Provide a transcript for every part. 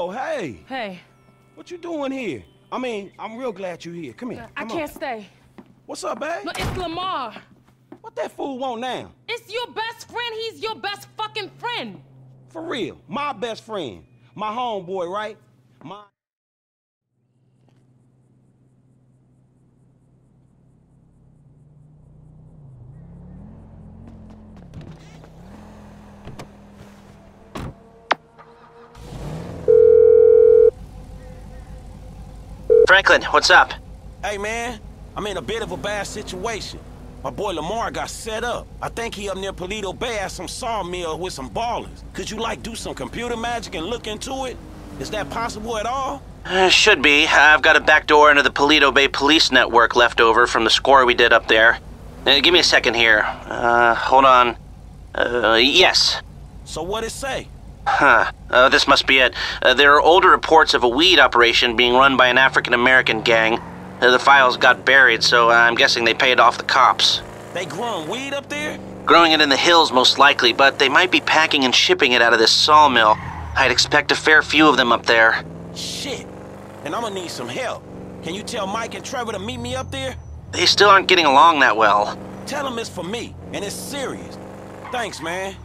Oh, hey. Hey, What you doing here? I mean, I'm real glad you're here. Come here. Uh, I come can't stay. What's up, babe? No, it's Lamar. What that fool want now? It's your best friend. He's your best fucking friend. For real. My best friend. My homeboy, right? My... Franklin, what's up? Hey, man. I'm in a bit of a bad situation. My boy Lamar got set up. I think he up near Paleto Bay at some sawmill with some ballers. Could you, like, do some computer magic and look into it? Is that possible at all? Uh, should be. I've got a back door into the Paleto Bay Police Network left over from the score we did up there. Uh, give me a second here. Uh, hold on. Uh, yes. So what it say? Huh. Uh, this must be it. Uh, there are older reports of a weed operation being run by an African American gang. Uh, the files got buried, so I'm guessing they paid off the cops. They growing weed up there? Growing it in the hills, most likely, but they might be packing and shipping it out of this sawmill. I'd expect a fair few of them up there. Shit. And I'm gonna need some help. Can you tell Mike and Trevor to meet me up there? They still aren't getting along that well. Tell them it's for me, and it's serious. Thanks, man.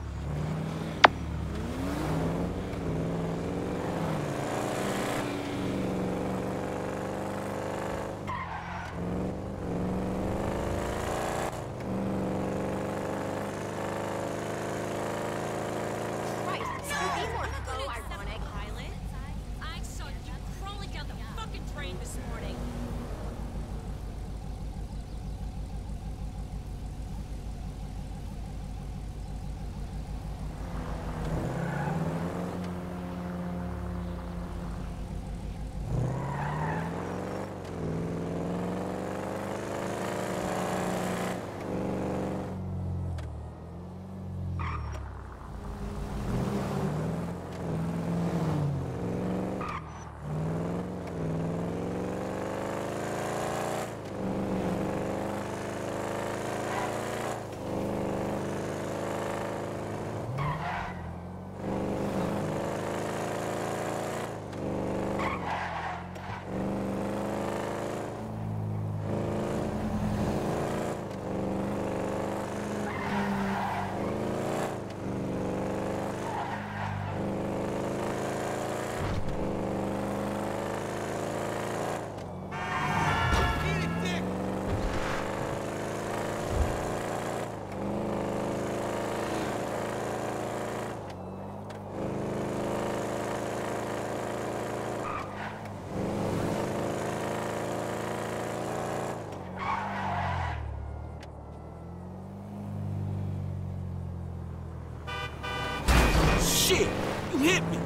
Hit me!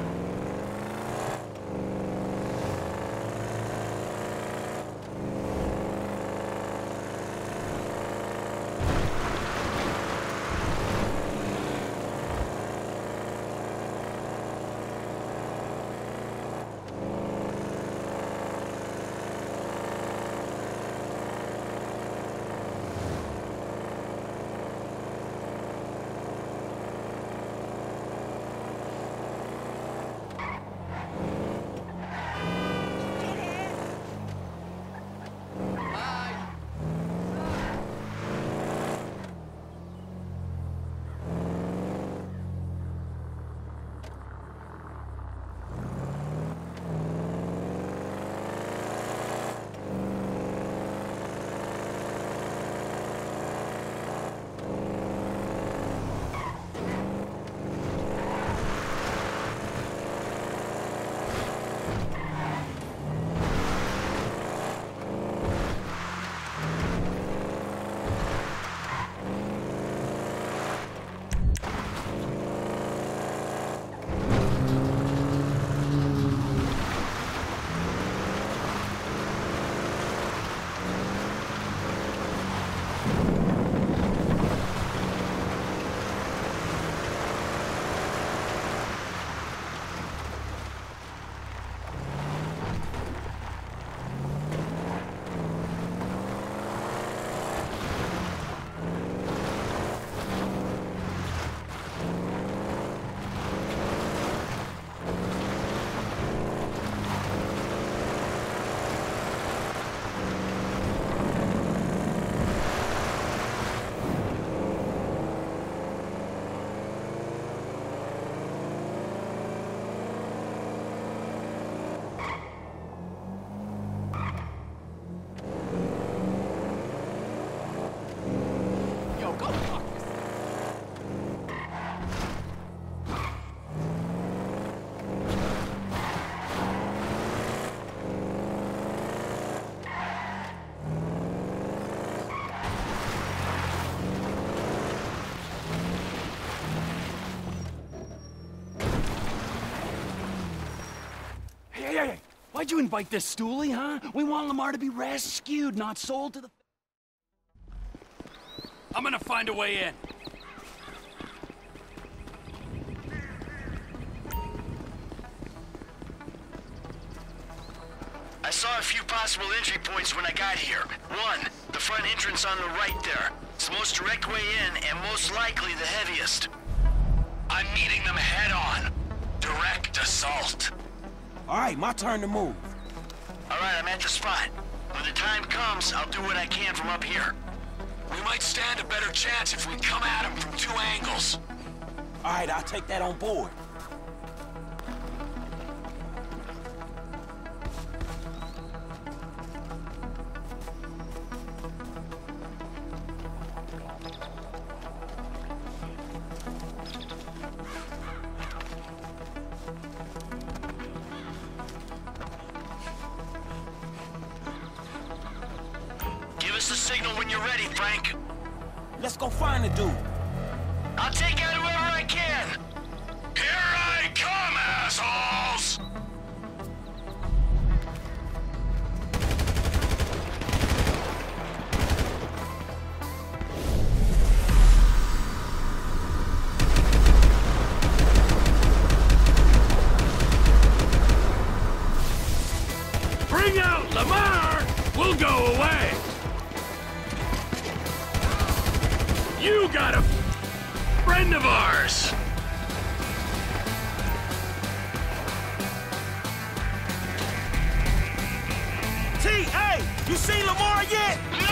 Why'd you invite this stoolie, huh? We want Lamar to be rescued, not sold to the... I'm gonna find a way in. I saw a few possible entry points when I got here. One, the front entrance on the right there. It's the most direct way in and most likely the heaviest. I'm meeting them head on. Direct assault. All right, my turn to move. All right, I'm at the spot. When the time comes, I'll do what I can from up here. We might stand a better chance if we come at them from two angles. All right, I'll take that on board. You seen Lamar yet?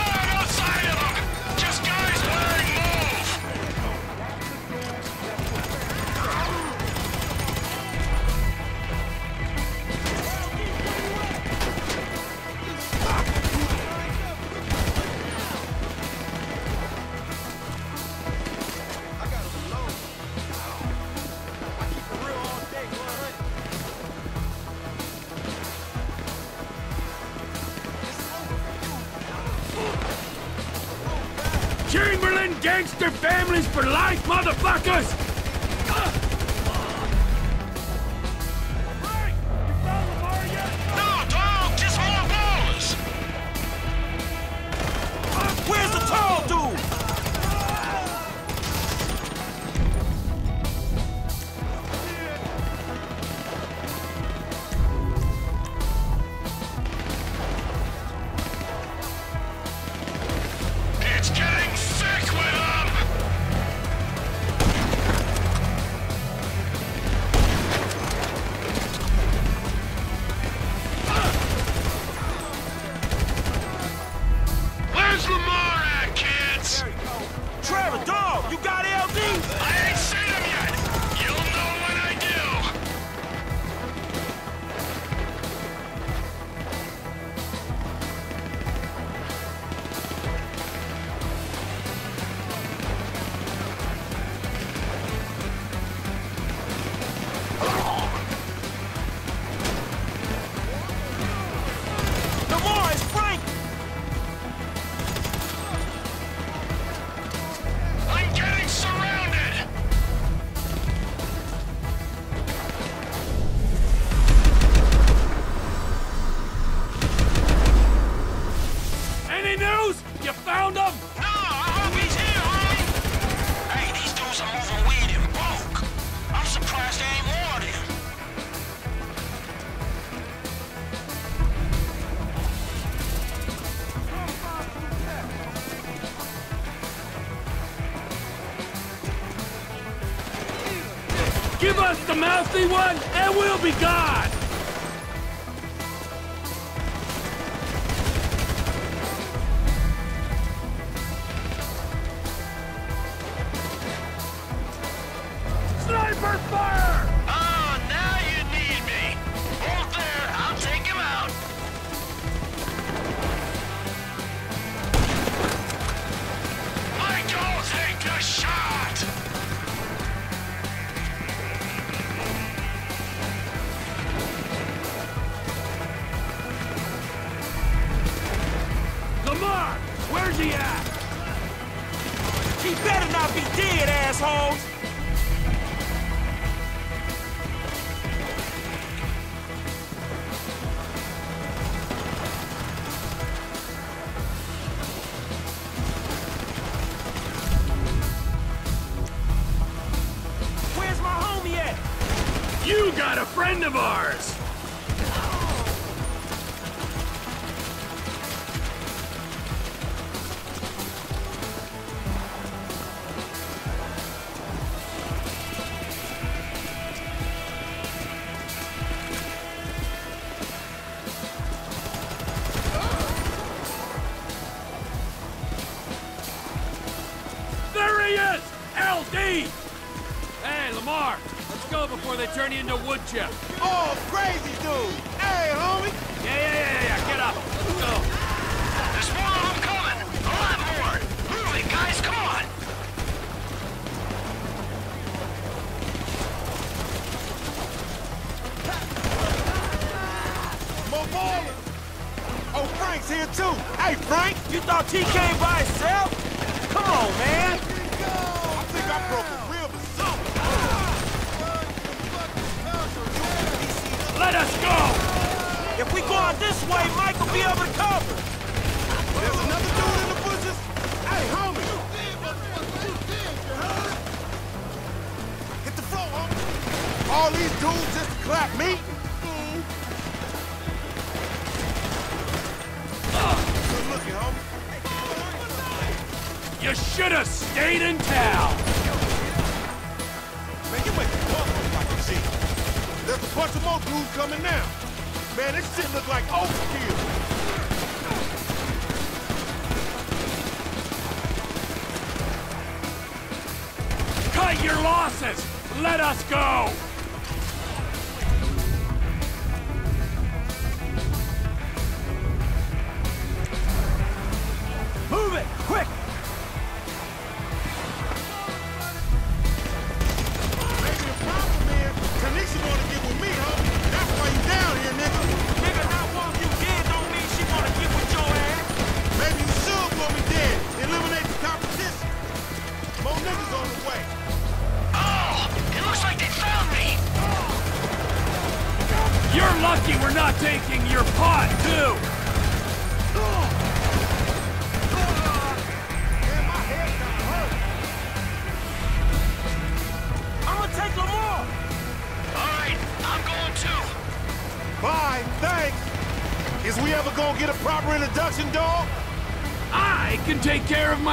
Mouthy one, and we'll be gone! Friend of ours! Frank's here too! Hey, Frank! You thought he came by himself? Come on, man. I think I broke a rib or something! Let us go! If we go out this way, Mike will be able to cover. There's another dude in the bushes! Hey, homie! Hit the floor, homie! All these dudes just clap me? You should have stayed in town! Man, you make me walk look like a G. There's a bunch of more dudes coming now. Man, this shit look like overkill. Cut your losses! Let us go!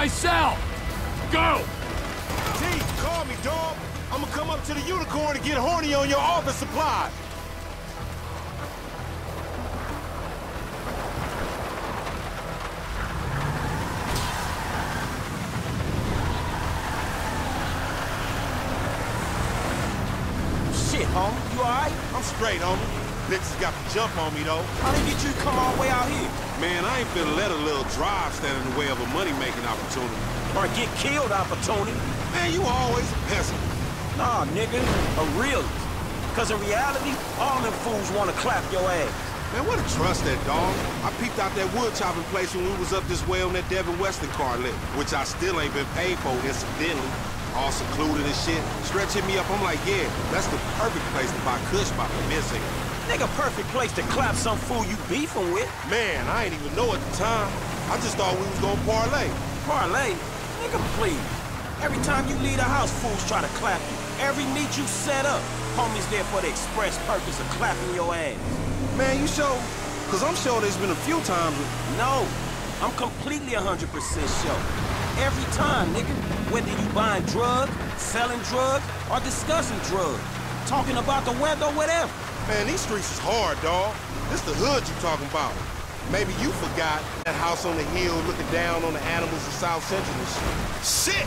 Myself! Straight, homie. Bitches got the jump on me, though. How they get you come all the way out here? Man, I ain't finna let a little drive stand in the way of a money-making opportunity. Or get killed opportunity? Man, you always a pessimist. Nah, nigga, a realist. Cause in reality, all them fools wanna clap your ass. Man, what a trust that dog. I peeped out that wood chopping place when we was up this way on that Devin Weston car lit, which I still ain't been paid for, incidentally. All secluded and shit. Stretch hit me up, I'm like, yeah, that's the perfect place to buy Kush by the missing. Nigga, perfect place to clap some fool you beefing with. Man, I ain't even know at the time. I just thought we was gonna parlay. Parlay? Nigga, please. Every time you leave the house, fools try to clap you. Every meet you set up, homies there for the express purpose of clapping your ass. Man, you sure? Cause I'm sure there's been a few times. No, I'm completely 100% sure. Every time, nigga. Whether you buying drugs, selling drugs, or discussing drugs. Talking about the weather, whatever. Man, these streets is hard, dawg. This the hood you talking about. Maybe you forgot that house on the hill looking down on the animals in South Central and shit. Shit!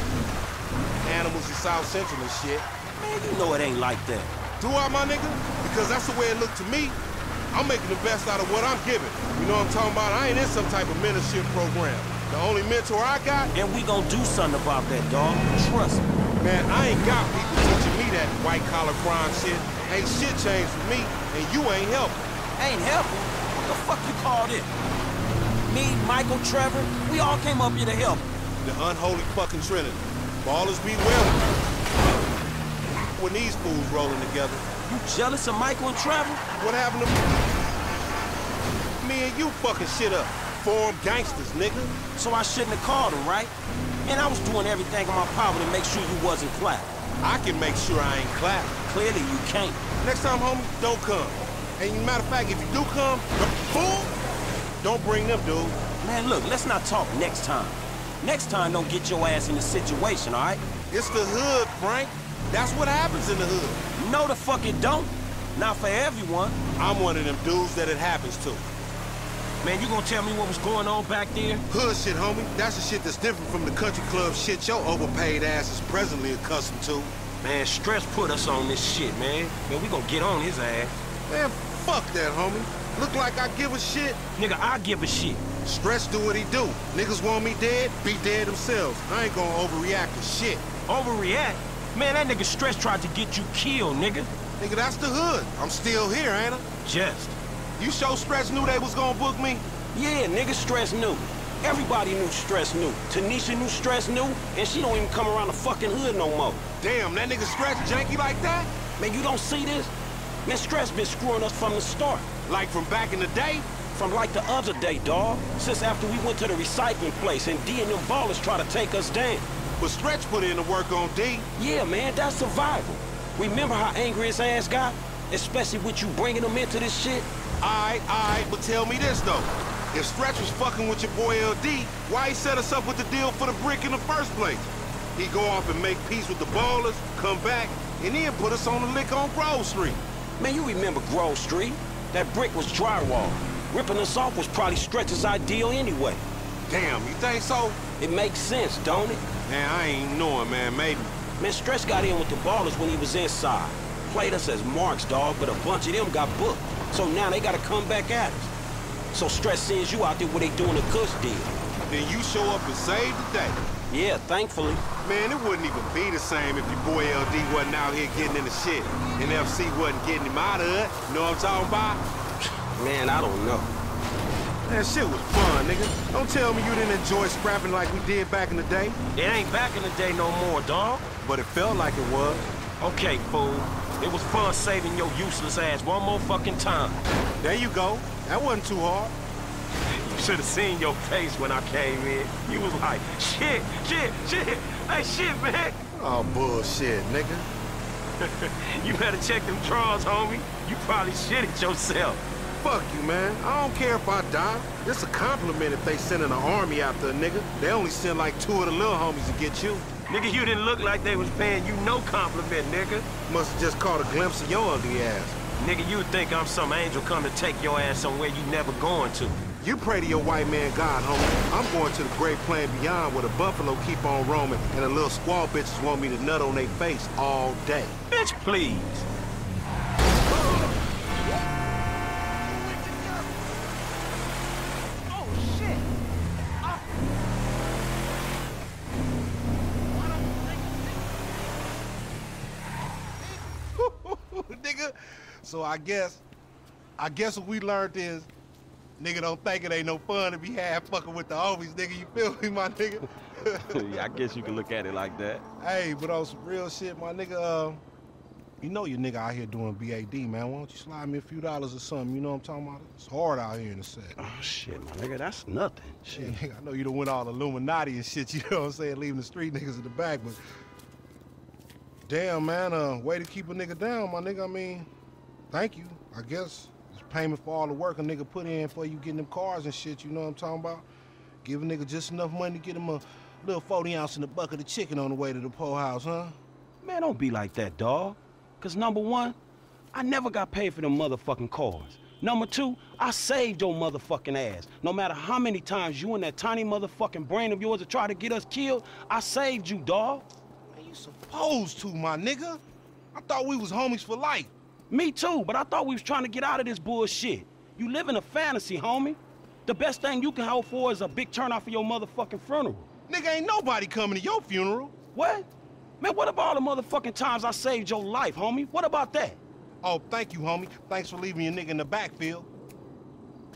Animals in South Central and shit. Man, you know it ain't like that. Do I, my nigga? Because that's the way it looked to me. I'm making the best out of what I'm giving. You know what I'm talking about? I ain't in some type of mentorship program. The only mentor I got, And we gonna do something about that, dog. Trust me. man, I ain't got people teaching me that white-collar crime shit. Ain't shit changed for me, and you ain't helping. Ain't helping. What the fuck you called this? Me, Michael, Trevor, we all came up here to help. The unholy fucking trinity. Ballers be well. When these fools rolling together, You jealous of Michael and Trevor? what happened to me and you fucking shit up? Gangsters, nigga. So I shouldn't have called him, right? And I was doing everything in my power to make sure you wasn't clapped. I can make sure I ain't clapped. Clearly you can't. Next time, homie, don't come. And matter of fact, if you do come, fool, don't bring them, dude. Man, look, let's not talk next time. Next time, don't get your ass in the situation, all right? It's the hood, Frank. That's what happens in the hood. No, the fuck it don't. Not for everyone. I'm one of them dudes that it happens to. Man, you gonna tell me what was going on back there? Hood shit, homie. That's the shit that's different from the country club shit your overpaid ass is presently accustomed to. Man, Stretch put us on this shit, man. Man, we gonna get on his ass. Man, fuck that, homie. Look like I give a shit? Nigga, I give a shit. Stretch do what he do. Niggas want me dead, be dead themselves. I ain't gonna overreact to shit. Overreact? Man, that nigga Stretch tried to get you killed, nigga. Nigga, that's the hood. I'm still here, ain't I? Just. You show Stretch knew they was gonna book me? Yeah, nigga Stretch knew. Everybody knew Stretch knew. Tanisha knew Stretch knew, and she don't even come around the fucking hood no more. Damn, that nigga Stretch janky like that? Man, you don't see this? Man, Stretch been screwing us from the start. Like from back in the day? From like the other day, dawg. Since after we went to the recycling place and D and them ballers try to take us down. But Stretch put in the work on D. Yeah, man, that's survival. Remember how angry his ass got? Especially with you bringing them into this shit? Alright, alright, but tell me this, though. If Stretch was fucking with your boy LD, why he set us up with the deal for the brick in the first place? He go off and make peace with the ballers, come back, and then put us on the lick on Grove Street. Man, you remember Grove Street? That brick was drywall. Ripping us off was probably Stretch's ideal anyway. Damn, you think so? It makes sense, don't it? Man, I ain't knowing, man, maybe. Man, Stretch got in with the ballers when he was inside. Played us as marks, dog, but a bunch of them got booked. So now they gotta come back at us. So Stretch sends you out there where they doing the Kush deal. Then you show up and save the day. Yeah, thankfully. Man, it wouldn't even be the same if your boy LD wasn't out here getting in the shit. And FC wasn't getting him out of it. You know what I'm talking about? Man, I don't know. That shit was fun, nigga. Don't tell me you didn't enjoy scrapping like we did back in the day. It ain't back in the day no more, dog. But it felt like it was. Okay, fool. It was fun saving your useless ass one more fucking time. There you go. That wasn't too hard. You should have seen your face when I came in. You was like, shit, shit, shit. Hey, shit, man. Oh, bullshit, nigga. you better check them drawers, homie. You probably shit it yourself. Fuck you, man. I don't care if I die. It's a compliment if they sending an army after a nigga. They only send like two of the little homies to get you. Nigga, you didn't look like they was paying you no compliment, nigga. Must have just caught a glimpse of your ugly ass. Nigga, you think I'm some angel come to take your ass somewhere you never going to. You pray to your white man God, homie. I'm going to the great plain beyond where the buffalo keep on roaming and the little squaw bitches want me to nut on their face all day. Bitch, please. So I guess, I guess what we learned is, nigga don't think it ain't no fun to be half fucking with the homies, nigga. You feel me, my nigga? yeah, I guess you can look at it like that. Hey, but on some real shit, my nigga, uh, you know your nigga out here doing BAD, man. Why don't you slide me a few dollars or something? You know what I'm talking about? It's hard out here in the set. Oh, shit, my nigga, that's nothing. Shit. Yeah, I know you done went all Illuminati and shit, you know what I'm saying? Leaving the street niggas in the back, but... Damn, man, uh, way to keep a nigga down, my nigga. I mean, thank you, I guess. It's payment for all the work a nigga put in for you getting them cars and shit, you know what I'm talking about? Give a nigga just enough money to get him a little 40 ounce in a bucket of chicken on the way to the po house, huh? Man, don't be like that, dawg. Cause number one, I never got paid for them motherfucking cars. Number two, I saved your motherfucking ass. No matter how many times you and that tiny motherfucking brain of yours have tried to get us killed, I saved you, dawg. Man, you supposed to, my nigga. I thought we was homies for life. Me too, but I thought we was trying to get out of this bullshit. You live in a fantasy, homie. The best thing you can hope for is a big turnout for your motherfucking funeral. Nigga, ain't nobody coming to your funeral. What? Man, what about all the motherfucking times I saved your life, homie? What about that? Oh, thank you, homie. Thanks for leaving your nigga in the backfield.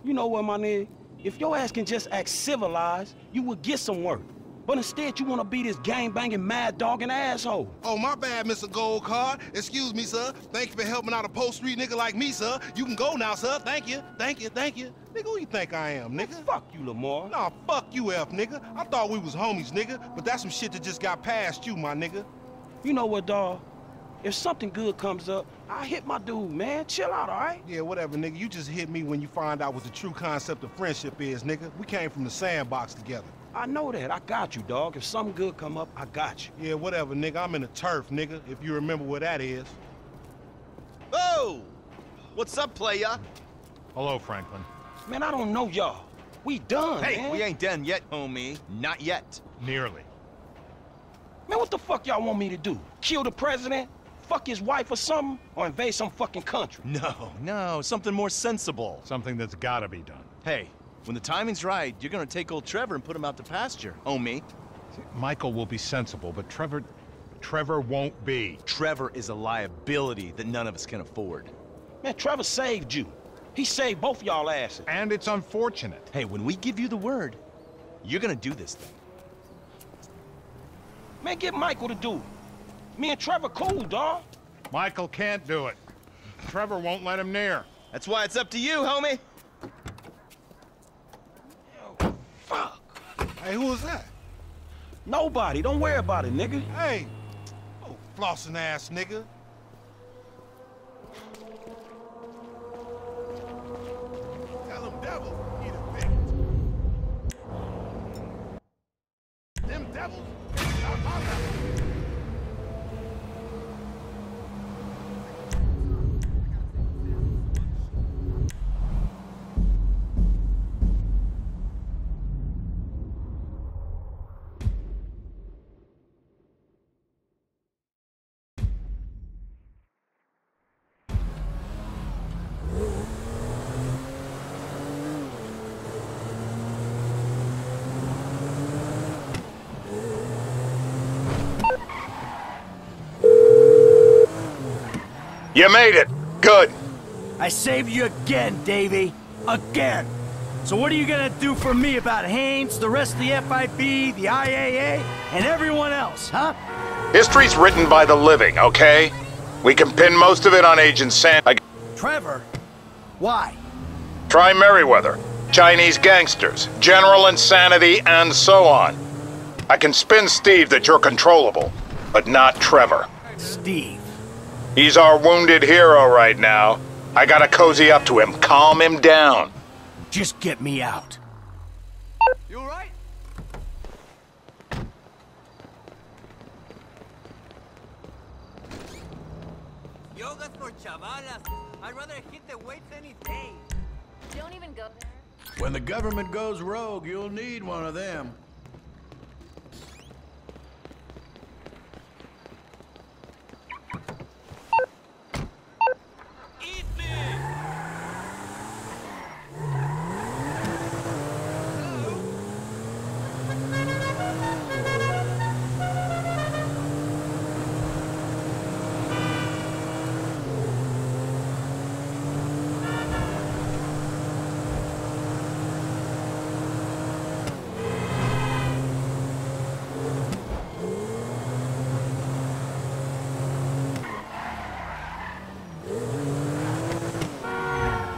You know what, my nigga? If your ass can just act civilized, you would get some work. But instead, you want to be this gang-banging, mad-dogging asshole. Oh, my bad, Mr. Gold Card. Excuse me, sir. Thank you for helping out a post street nigga like me, sir. You can go now, sir. Thank you. Thank you. Thank you. Nigga, who you think I am, nigga? Fuck you, Lamar. Nah, fuck you, F, nigga. I thought we was homies, nigga. But that's some shit that just got past you, my nigga. You know what, dawg? If something good comes up, I hit my dude, man. Chill out, all right? Yeah, whatever, nigga. You just hit me when you find out what the true concept of friendship is, nigga. We came from the sandbox together. I know that. I got you, dog. If something good come up, I got you. Yeah, whatever, nigga. I'm in the turf, nigga, if you remember where that is. Oh! What's up, playa? Hello, Franklin. Man, I don't know y'all. We done, Hey, man. we ain't done yet, homie. Not yet. Nearly. Man, what the fuck y'all want me to do? Kill the president? Fuck his wife or something? Or invade some fucking country? No, no, something more sensible. Something that's gotta be done. Hey, when the timing's right, you're gonna take old Trevor and put him out to pasture, oh, homie. Michael will be sensible, but Trevor... Trevor won't be. Trevor is a liability that none of us can afford. Man, Trevor saved you. He saved both y'all asses. And it's unfortunate. Hey, when we give you the word, you're gonna do this thing. Man, get Michael to do it. Me and Trevor cool, dawg. Michael can't do it. Trevor won't let him near. That's why it's up to you, homie. Fuck. Hey, who is that? Nobody. Don't worry about it, nigga. Hey! Oh, flossing ass nigga. You made it. Good. I saved you again, Davy. Again. So what are you gonna do for me about Haines, the rest of the FIB, the IAA, and everyone else, huh? History's written by the living, okay? We can pin most of it on Agent Sam. I... Trevor? Why? Try Merryweather, Chinese gangsters, general insanity, and so on. I can spin Steve that you're controllable, but not Trevor. Steve. He's our wounded hero right now. I gotta cozy up to him, calm him down. Just get me out. You alright? Yoga's for chavalas. I'd rather hit the weights any day. Don't even go there. When the government goes rogue, you'll need one of them.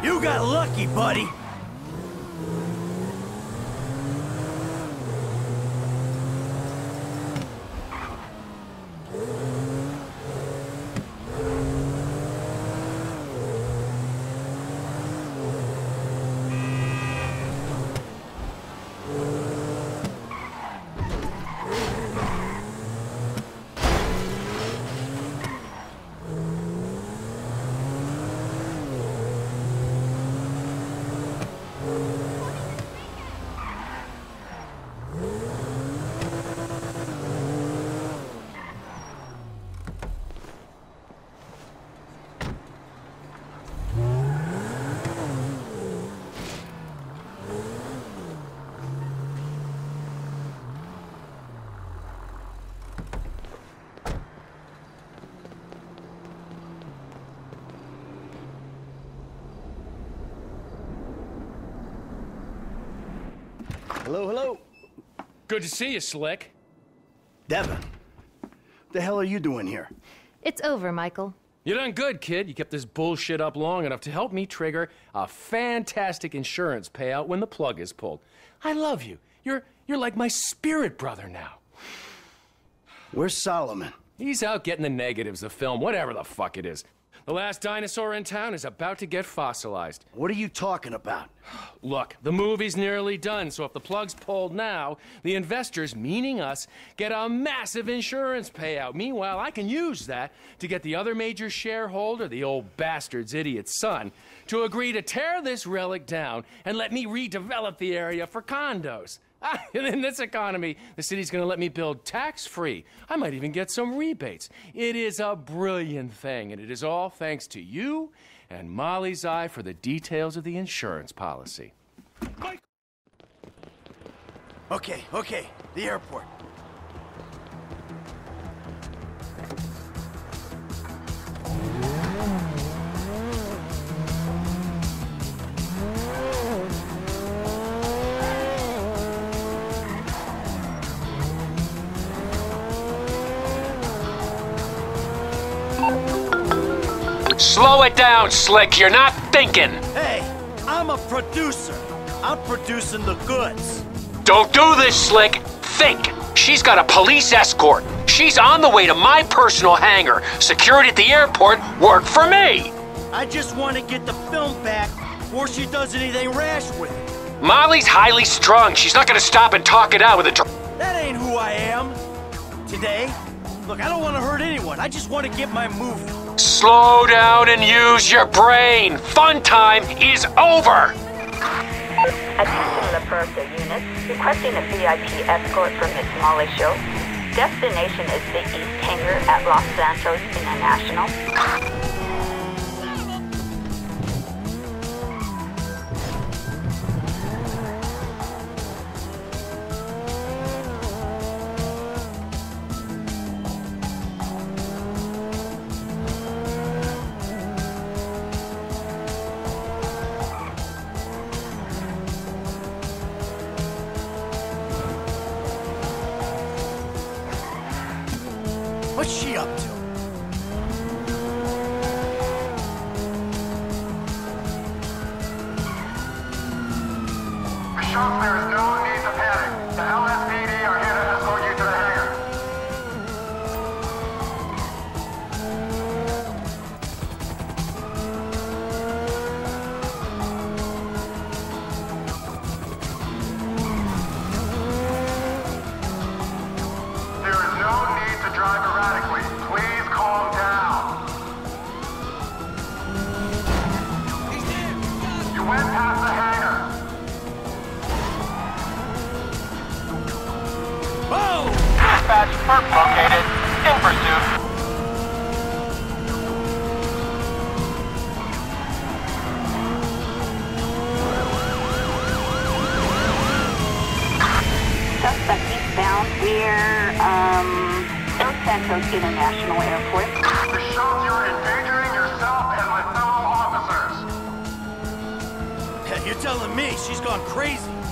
You got lucky, buddy. Hello, hello. Good to see you, Slick. Devin, what the hell are you doing here? It's over, Michael. You done good, kid. You kept this bullshit up long enough to help me trigger a fantastic insurance payout when the plug is pulled. I love you. You're you're like my spirit brother now. Where's Solomon? He's out getting the negatives of film, whatever the fuck it is. The last dinosaur in town is about to get fossilized. What are you talking about? Look, the movie's nearly done, so if the plug's pulled now, the investors, meaning us, get a massive insurance payout. Meanwhile, I can use that to get the other major shareholder, the old bastard's idiot son, to agree to tear this relic down and let me redevelop the area for condos. And in this economy, the city's gonna let me build tax free. I might even get some rebates. It is a brilliant thing, and it is all thanks to you and Molly's eye for the details of the insurance policy. Okay, okay, the airport. Slow it down, Slick. You're not thinking. Hey, I'm a producer. I'm producing the goods. Don't do this, Slick. Think. She's got a police escort. She's on the way to my personal hangar. Security at the airport work for me. I just want to get the film back before she does anything rash with it. Molly's highly strung. She's not gonna stop and talk it out with a. That ain't who I am. Today, look, I don't want to hurt anyone. I just want to get my movie. Slow down and use your brain. Fun time is over. Attention La Puerta unit, requesting a VIP escort from Miss Molly Show. Destination is the East Hangar at Los Santos International. What's she up to? Telling me she's gone crazy.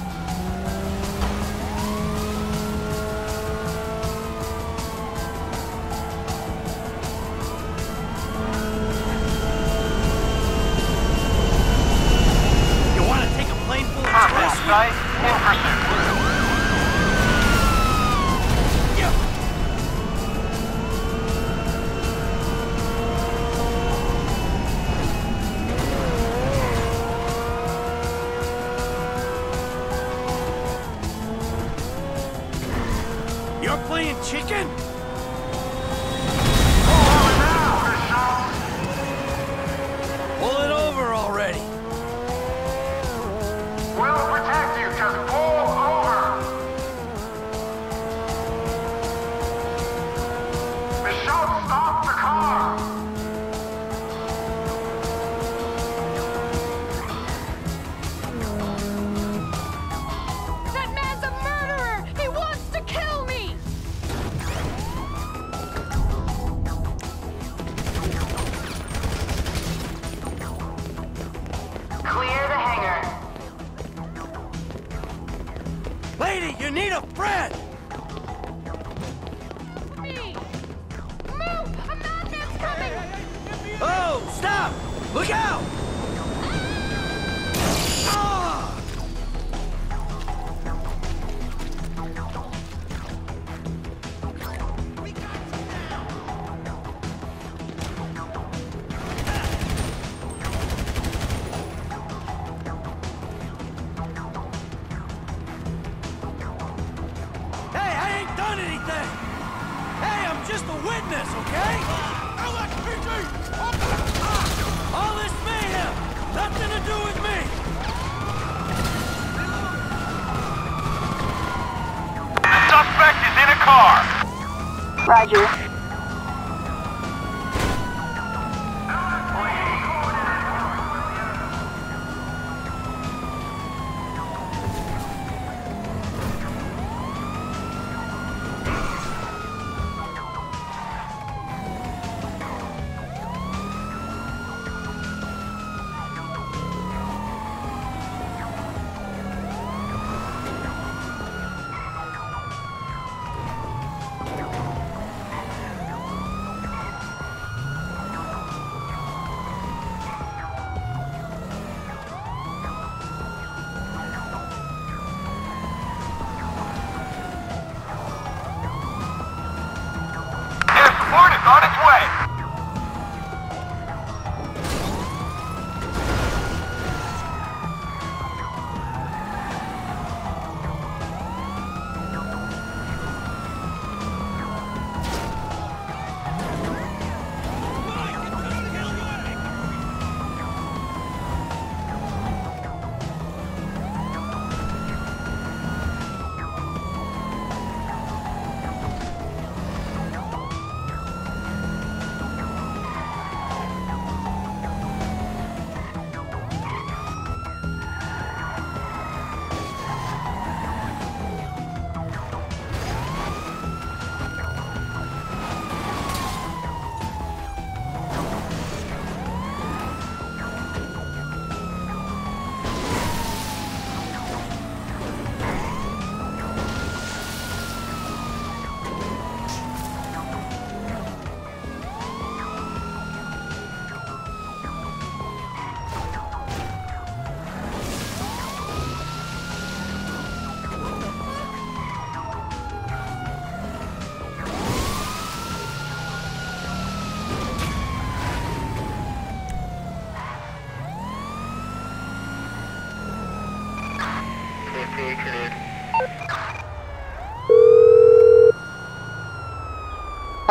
Friend!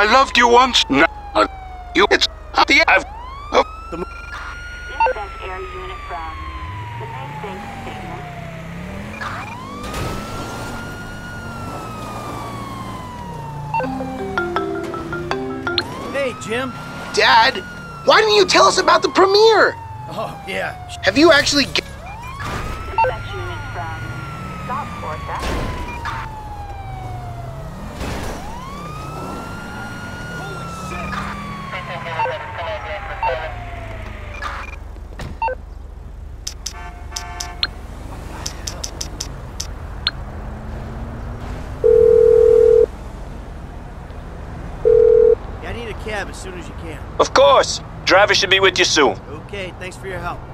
I loved you once. No, you. It's the. I've. Oh, Dispatch air unit from the main base statement. Hey, Jim. Dad, why didn't you tell us about the premiere? Oh, yeah. Have you actually. G- Dispatch unit from South Forza. Yeah, I need a cab as soon as you can. Of course. Driver should be with you soon. Okay, thanks for your help.